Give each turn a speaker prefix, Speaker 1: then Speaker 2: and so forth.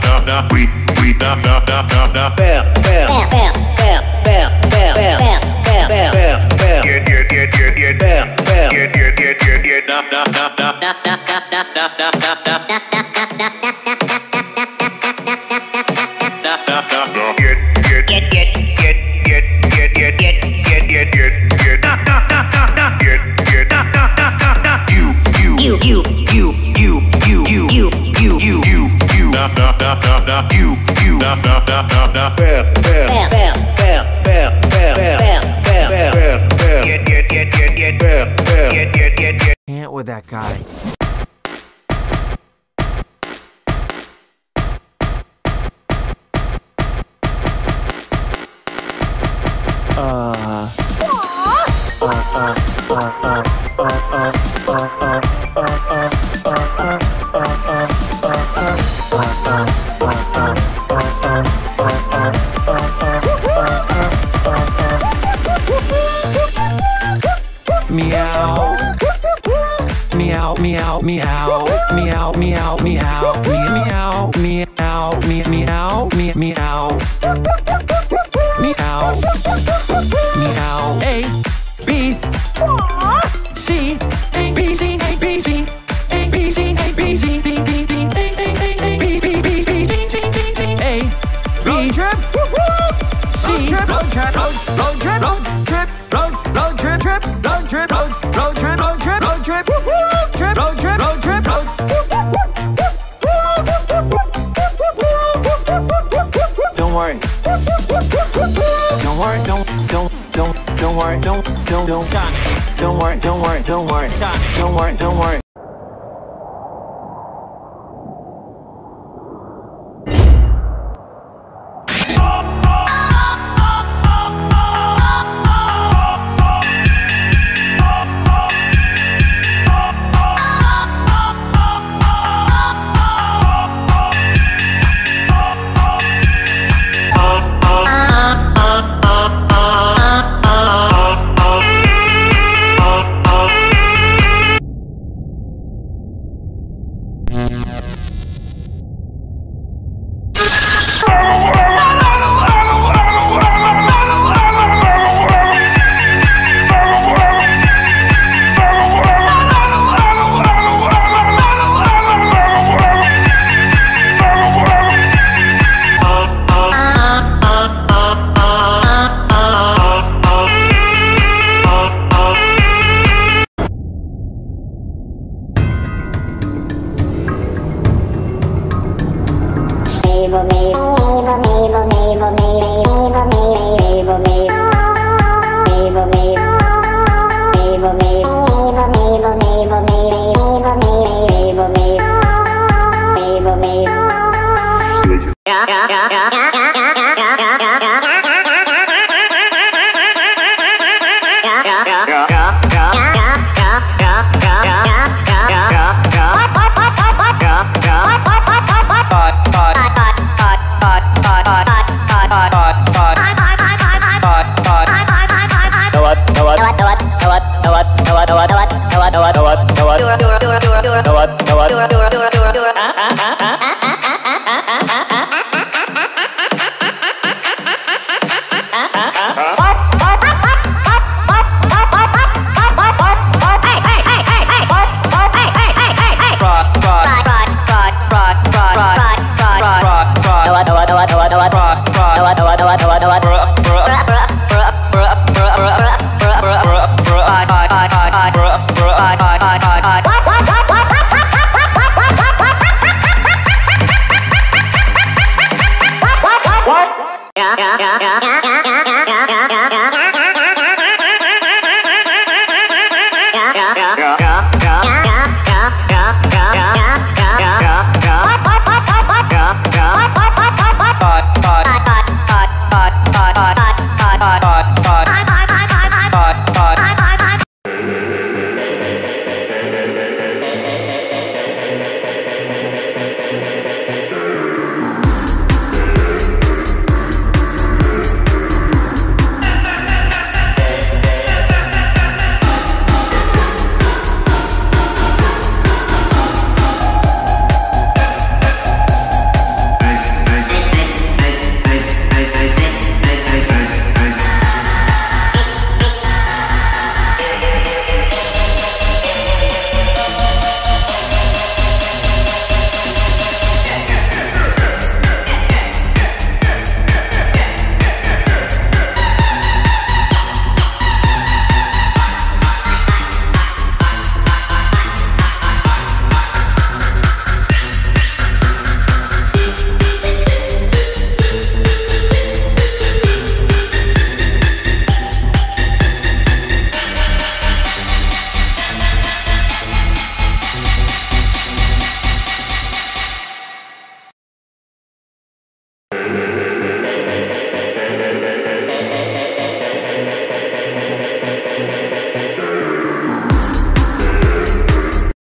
Speaker 1: da da we we da da da da da bam bam bam. bam bam bam bam bam bam bam bam get get get get get bam bam get get get get get da da da da da
Speaker 2: Can't with that guy. Uh, uh, uh, uh, uh. uh. Meow. Meow, meow, meow, meow, meow, meow, meow, meow, meow, meow, meow, meow, meow, meow. A, B, C, B, C, A, B, C, A, B, C, A, B, C, B, B, B, A, A, A, A, B, B, B, C, C, C, C, C, A, B, trip, road trip, road, road trip, road trip, road, road trip, trip, trip, road, road trip, road trip, road trip, trip, road trip, road trip, road. Don't worry. Don't worry, don't, don't, don't, don't worry, don't, don't, don't, Sonic. Don't worry, don't worry, don't worry. Don't worry, don't worry.
Speaker 1: Yeah.